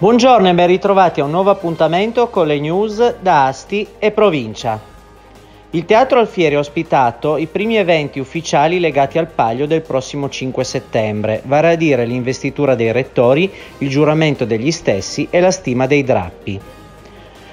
Buongiorno e ben ritrovati a un nuovo appuntamento con le news da Asti e provincia. Il Teatro Alfieri ha ospitato i primi eventi ufficiali legati al Palio del prossimo 5 settembre, vale a dire l'investitura dei rettori, il giuramento degli stessi e la stima dei drappi.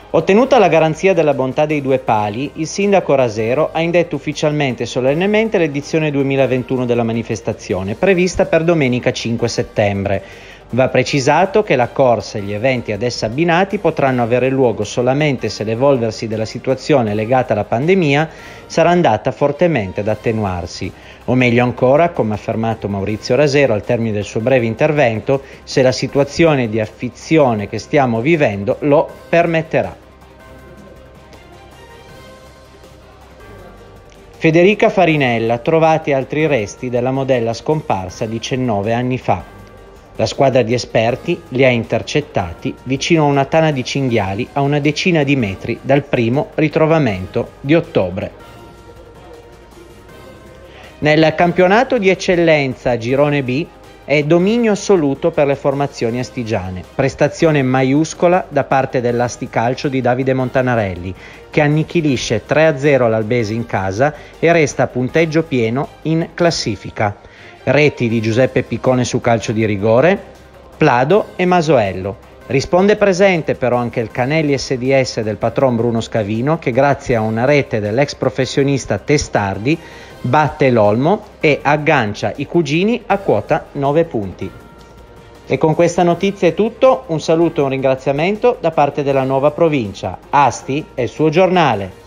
Ottenuta la garanzia della bontà dei due pali, il sindaco Rasero ha indetto ufficialmente e solennemente l'edizione 2021 della manifestazione, prevista per domenica 5 settembre Va precisato che la corsa e gli eventi ad essa abbinati potranno avere luogo solamente se l'evolversi della situazione legata alla pandemia sarà andata fortemente ad attenuarsi, o meglio ancora, come ha affermato Maurizio Rasero al termine del suo breve intervento, se la situazione di affizione che stiamo vivendo lo permetterà. Federica Farinella, trovati altri resti della modella scomparsa 19 anni fa. La squadra di esperti li ha intercettati vicino a una tana di cinghiali a una decina di metri dal primo ritrovamento di ottobre. Nel campionato di eccellenza Girone B è dominio assoluto per le formazioni astigiane, prestazione maiuscola da parte dell'Asticalcio di Davide Montanarelli, che annichilisce 3-0 l'Albese in casa e resta a punteggio pieno in classifica reti di Giuseppe Piccone su calcio di rigore, Plado e Masoello. Risponde presente però anche il Canelli SDS del patron Bruno Scavino che grazie a una rete dell'ex professionista Testardi batte l'Olmo e aggancia i cugini a quota 9 punti. E con questa notizia è tutto, un saluto e un ringraziamento da parte della nuova provincia. Asti è il suo giornale.